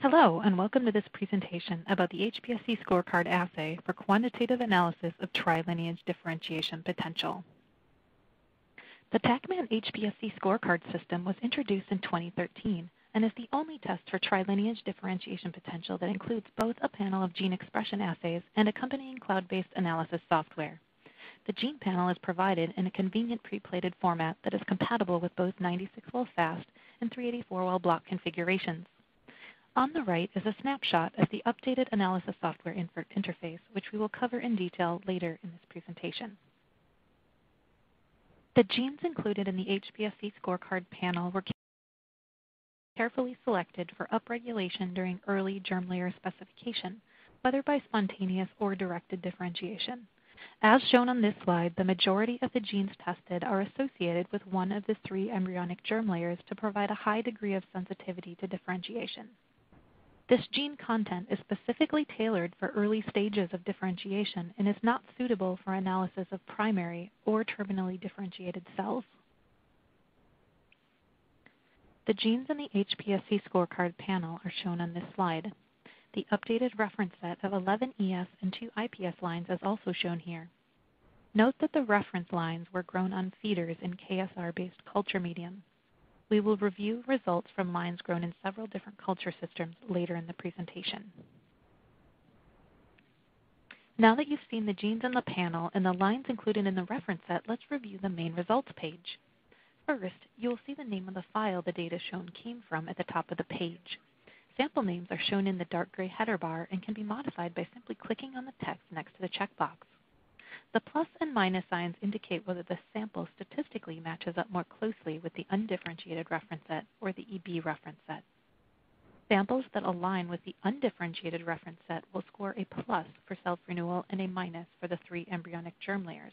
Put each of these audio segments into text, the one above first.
Hello, and welcome to this presentation about the HPSC scorecard assay for quantitative analysis of trilineage differentiation potential. The TaqMan HPSC scorecard system was introduced in 2013 and is the only test for trilineage differentiation potential that includes both a panel of gene expression assays and accompanying cloud-based analysis software. The gene panel is provided in a convenient pre-plated format that is compatible with both 96-well fast and 384-well block configurations. On the right is a snapshot of the updated analysis software interface, which we will cover in detail later in this presentation. The genes included in the HPSC scorecard panel were carefully selected for upregulation during early germ layer specification, whether by spontaneous or directed differentiation. As shown on this slide, the majority of the genes tested are associated with one of the three embryonic germ layers to provide a high degree of sensitivity to differentiation. This gene content is specifically tailored for early stages of differentiation and is not suitable for analysis of primary or terminally differentiated cells. The genes in the HPSC scorecard panel are shown on this slide. The updated reference set of 11 ES and 2 IPS lines is also shown here. Note that the reference lines were grown on feeders in KSR-based culture medium. We will review results from lines grown in several different culture systems later in the presentation. Now that you've seen the genes in the panel and the lines included in the reference set, let's review the main results page. First, you will see the name of the file the data shown came from at the top of the page. Sample names are shown in the dark gray header bar and can be modified by simply clicking on the text next to the checkbox. The plus and minus signs indicate whether the sample statistically matches up more closely with the undifferentiated reference set or the EB reference set. Samples that align with the undifferentiated reference set will score a plus for self-renewal and a minus for the three embryonic germ layers.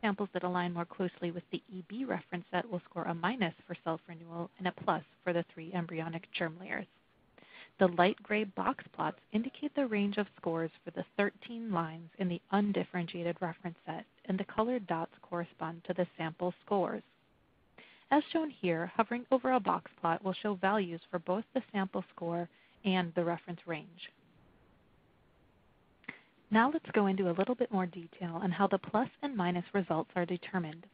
Samples that align more closely with the EB reference set will score a minus for self-renewal and a plus for the three embryonic germ layers. The light gray box plots indicate the range of scores for the 13 lines in the undifferentiated reference set, and the colored dots correspond to the sample scores. As shown here, hovering over a box plot will show values for both the sample score and the reference range. Now let's go into a little bit more detail on how the plus and minus results are determined.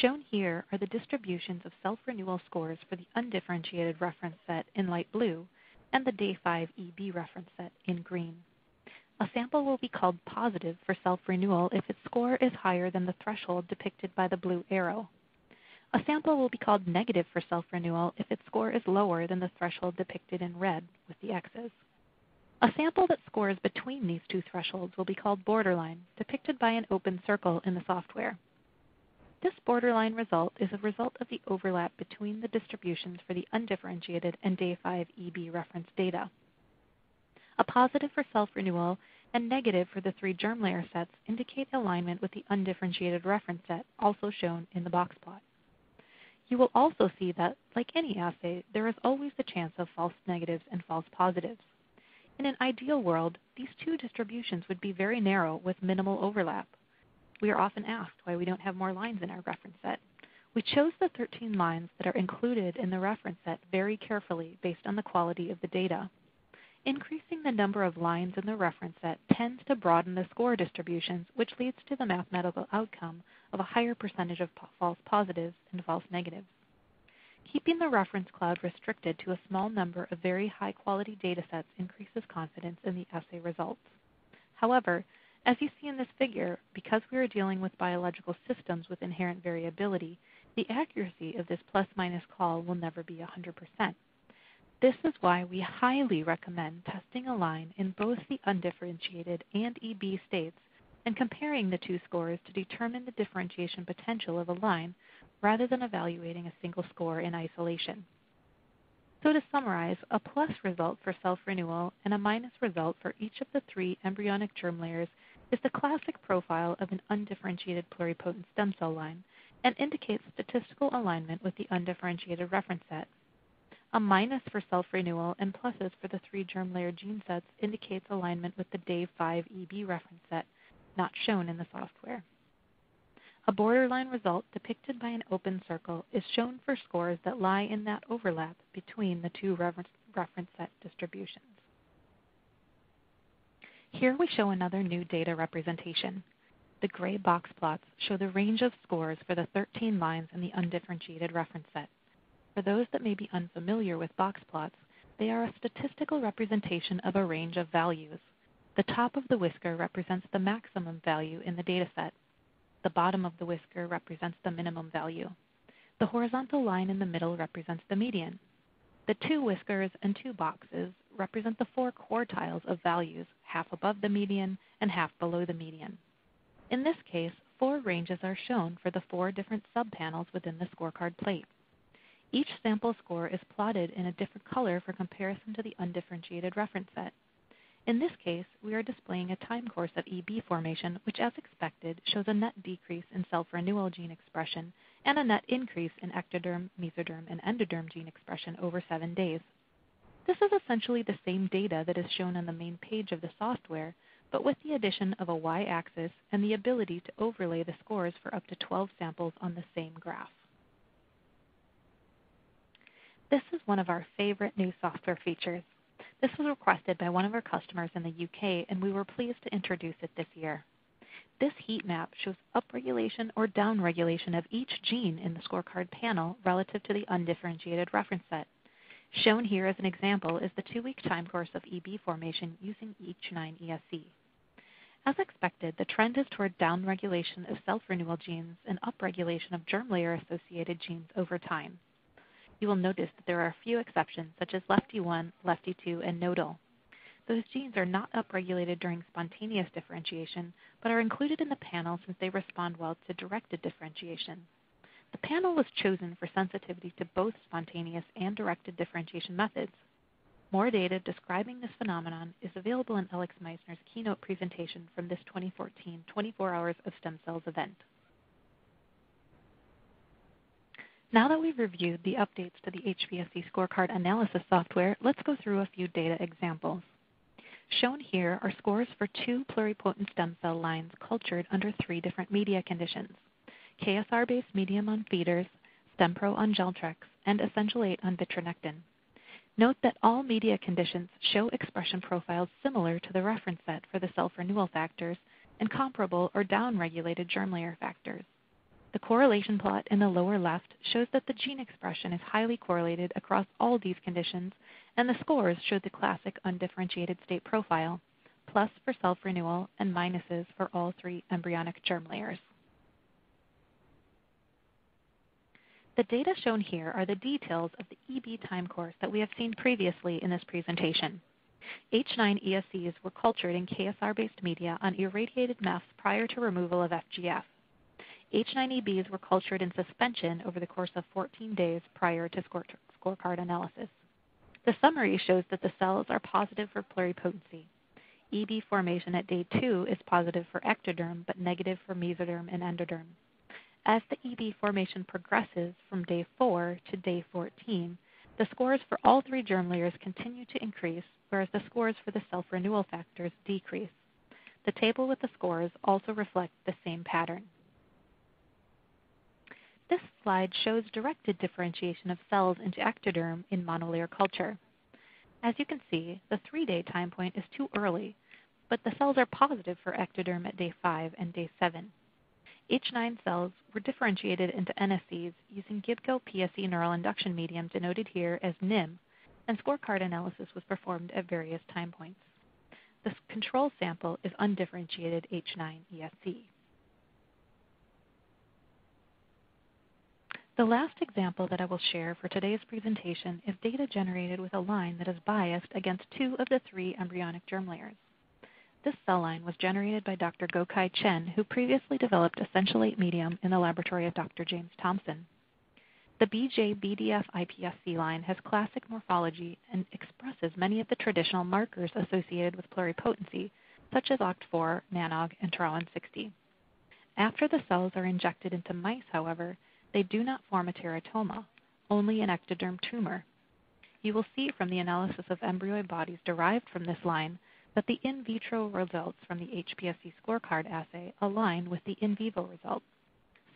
Shown here are the distributions of self-renewal scores for the undifferentiated reference set in light blue and the day 5 EB reference set in green. A sample will be called positive for self-renewal if its score is higher than the threshold depicted by the blue arrow. A sample will be called negative for self-renewal if its score is lower than the threshold depicted in red with the X's. A sample that scores between these two thresholds will be called borderline, depicted by an open circle in the software. This borderline result is a result of the overlap between the distributions for the undifferentiated and day 5 EB reference data. A positive for self-renewal and negative for the three germ layer sets indicate alignment with the undifferentiated reference set, also shown in the box plot. You will also see that, like any assay, there is always the chance of false negatives and false positives. In an ideal world, these two distributions would be very narrow with minimal overlap. We are often asked why we don't have more lines in our reference set. We chose the 13 lines that are included in the reference set very carefully based on the quality of the data. Increasing the number of lines in the reference set tends to broaden the score distributions, which leads to the mathematical outcome of a higher percentage of false positives and false negatives. Keeping the reference cloud restricted to a small number of very high quality data sets increases confidence in the assay results. However, as you see in this figure, because we are dealing with biological systems with inherent variability, the accuracy of this plus-minus call will never be 100%. This is why we highly recommend testing a line in both the undifferentiated and EB states and comparing the two scores to determine the differentiation potential of a line rather than evaluating a single score in isolation. So to summarize, a plus result for self-renewal and a minus result for each of the three embryonic germ layers is the classic profile of an undifferentiated pluripotent stem cell line and indicates statistical alignment with the undifferentiated reference set. A minus for self-renewal and pluses for the three germ layer gene sets indicates alignment with the day 5 EB reference set, not shown in the software. A borderline result depicted by an open circle is shown for scores that lie in that overlap between the two reference, reference set distributions. Here we show another new data representation. The gray box plots show the range of scores for the 13 lines in the undifferentiated reference set. For those that may be unfamiliar with box plots, they are a statistical representation of a range of values. The top of the whisker represents the maximum value in the dataset. The bottom of the whisker represents the minimum value. The horizontal line in the middle represents the median. The two whiskers and two boxes represent the four quartiles of values, half above the median and half below the median. In this case, four ranges are shown for the four different subpanels within the scorecard plate. Each sample score is plotted in a different color for comparison to the undifferentiated reference set. In this case, we are displaying a time course of EB formation, which as expected shows a net decrease in self-renewal gene expression and a net increase in ectoderm, mesoderm, and endoderm gene expression over seven days. This is essentially the same data that is shown on the main page of the software, but with the addition of a y-axis and the ability to overlay the scores for up to 12 samples on the same graph. This is one of our favorite new software features. This was requested by one of our customers in the UK, and we were pleased to introduce it this year. This heat map shows upregulation or downregulation of each gene in the scorecard panel relative to the undifferentiated reference set. Shown here as an example is the two-week time course of EB formation using H9ESC. As expected, the trend is toward downregulation of self-renewal genes and upregulation of germ layer associated genes over time. You will notice that there are a few exceptions, such as lefty1, lefty2, and nodal. Those genes are not upregulated during spontaneous differentiation, but are included in the panel since they respond well to directed differentiation. The panel was chosen for sensitivity to both spontaneous and directed differentiation methods. More data describing this phenomenon is available in Alex Meissner's keynote presentation from this 2014 24 Hours of Stem Cells event. Now that we've reviewed the updates to the HPSC scorecard analysis software, let's go through a few data examples. Shown here are scores for two pluripotent stem cell lines cultured under three different media conditions. KSR-based medium on feeders, StemPro on Geltrex, and Essential 8 on vitronectin. Note that all media conditions show expression profiles similar to the reference set for the self-renewal factors and comparable or downregulated germ layer factors. The correlation plot in the lower left shows that the gene expression is highly correlated across all these conditions, and the scores show the classic undifferentiated state profile, plus for self-renewal and minuses for all three embryonic germ layers. The data shown here are the details of the EB time course that we have seen previously in this presentation. H9 ESCs were cultured in KSR-based media on irradiated MEFs prior to removal of FGF. H9 EBs were cultured in suspension over the course of 14 days prior to scorecard analysis. The summary shows that the cells are positive for pluripotency. EB formation at day 2 is positive for ectoderm but negative for mesoderm and endoderm. As the EB formation progresses from day 4 to day 14, the scores for all three germ layers continue to increase, whereas the scores for the self-renewal factors decrease. The table with the scores also reflects the same pattern. This slide shows directed differentiation of cells into ectoderm in monolayer culture. As you can see, the three-day time point is too early, but the cells are positive for ectoderm at day 5 and day 7. H9 cells were differentiated into NSCs using Gibco PSC neural induction medium denoted here as NIM, and scorecard analysis was performed at various time points. The control sample is undifferentiated H9 ESC. The last example that I will share for today's presentation is data generated with a line that is biased against two of the three embryonic germ layers. This cell line was generated by Dr. Guokai Chen, who previously developed Essential 8 medium in the laboratory of Dr. James Thomson. The BJ BDF iPSC line has classic morphology and expresses many of the traditional markers associated with pluripotency, such as OCT4, NANOG, and TRA-1-60. After the cells are injected into mice, however, they do not form a teratoma, only an ectoderm tumor. You will see from the analysis of embryoid bodies derived from this line that the in vitro results from the HPSC scorecard assay align with the in vivo results.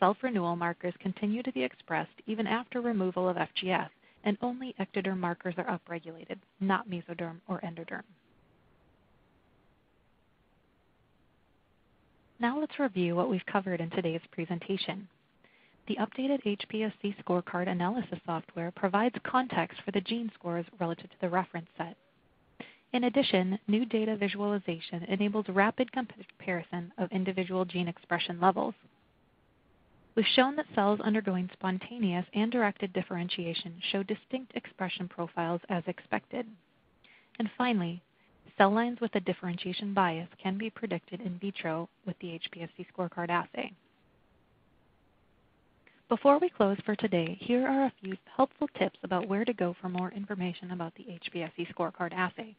self-renewal markers continue to be expressed even after removal of FGF, and only ectoderm markers are upregulated, not mesoderm or endoderm. Now let's review what we've covered in today's presentation. The updated HPSC scorecard analysis software provides context for the gene scores relative to the reference set. In addition, new data visualization enables rapid comparison of individual gene expression levels. We've shown that cells undergoing spontaneous and directed differentiation show distinct expression profiles as expected. And finally, cell lines with a differentiation bias can be predicted in vitro with the HPSC scorecard assay. Before we close for today, here are a few helpful tips about where to go for more information about the HPSC scorecard assay.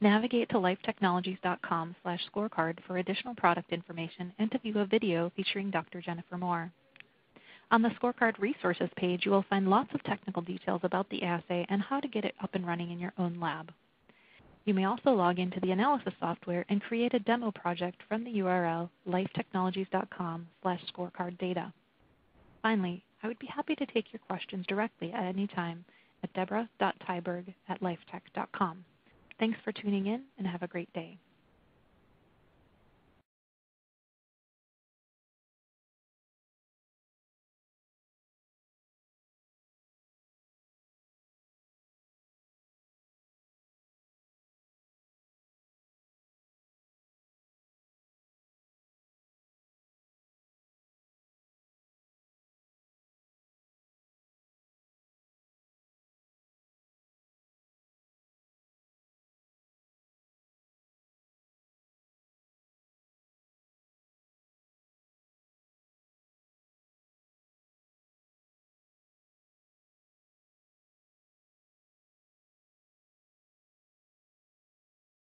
Navigate to lifetechnologies.com slash scorecard for additional product information and to view a video featuring Dr. Jennifer Moore. On the scorecard resources page, you will find lots of technical details about the assay and how to get it up and running in your own lab. You may also log into the analysis software and create a demo project from the URL lifetechnologies.com slash scorecard data. Finally, I would be happy to take your questions directly at any time at deborah.tyberg at lifetech.com. Thanks for tuning in and have a great day.